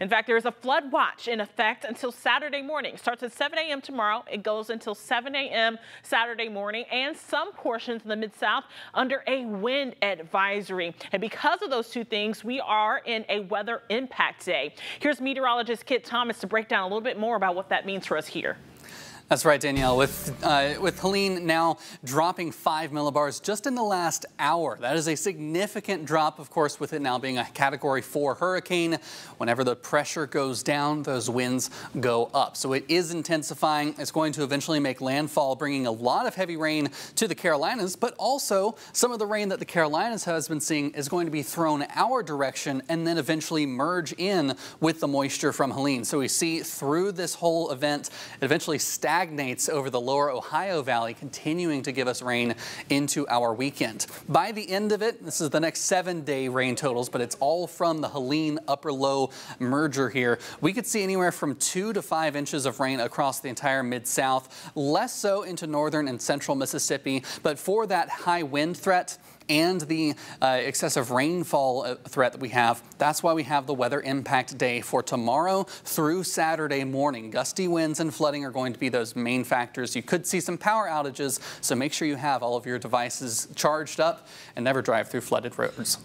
In fact, there is a flood watch in effect until Saturday morning. Starts at 7 a.m. tomorrow. It goes until 7 a.m. Saturday morning and some portions of the Mid-South under a wind advisory. And because of those two things, we are in a weather impact day. Here's meteorologist Kit Thomas to break down a little bit more about what that means for us here. That's right, Danielle. With uh, with Helene now dropping five millibars just in the last hour, that is a significant drop. Of course, with it now being a Category 4 hurricane, whenever the pressure goes down, those winds go up. So it is intensifying. It's going to eventually make landfall, bringing a lot of heavy rain to the Carolinas, but also some of the rain that the Carolinas has been seeing is going to be thrown our direction and then eventually merge in with the moisture from Helene. So we see through this whole event, it eventually stagnates stagnates over the lower Ohio Valley, continuing to give us rain into our weekend. By the end of it, this is the next seven day rain totals, but it's all from the Helene upper low merger here. We could see anywhere from two to five inches of rain across the entire mid south, less so into northern and central Mississippi. But for that high wind threat, and the uh, excessive rainfall uh, threat that we have. That's why we have the weather impact day for tomorrow through Saturday morning. Gusty winds and flooding are going to be those main factors. You could see some power outages, so make sure you have all of your devices charged up and never drive through flooded roads.